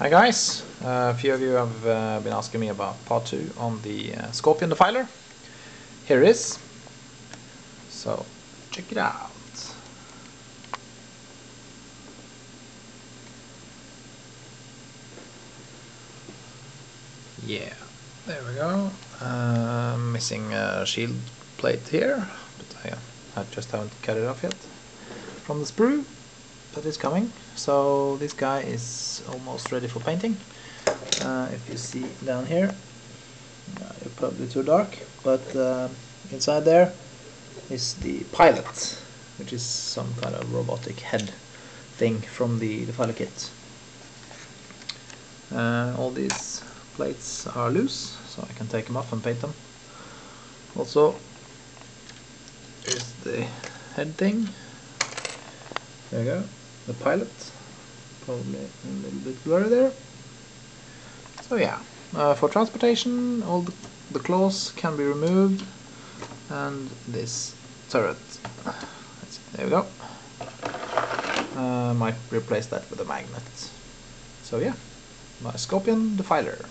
Hi guys, uh, a few of you have uh, been asking me about part 2 on the uh, Scorpion Defiler. Here it is. So, check it out. Yeah, there we go. Uh, missing a shield plate here, but I, I just haven't cut it off yet from the sprue but it's coming. So this guy is almost ready for painting. Uh, if you see down here, uh, probably too dark, but uh, inside there is the pilot, which is some kind of robotic head thing from the, the Defiler kit. Uh, all these plates are loose, so I can take them off and paint them. Also, is the head thing. There you go the pilot. Probably a little bit blurry there. So yeah, uh, for transportation all the, the claws can be removed and this turret, there we go, uh, might replace that with a magnet. So yeah, my Scorpion Defiler.